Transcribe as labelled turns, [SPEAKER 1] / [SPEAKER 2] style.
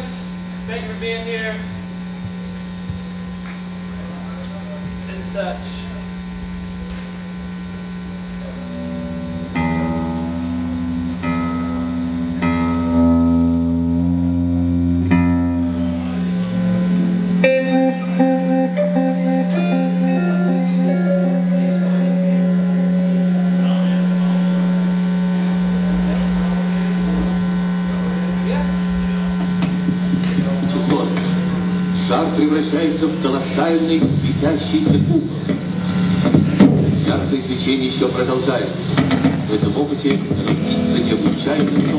[SPEAKER 1] Thank you for being here. And such.
[SPEAKER 2] Шар превращается в колоссальный светящийся куб. Яркое свечение еще продолжается. В этом опыте родится необычайный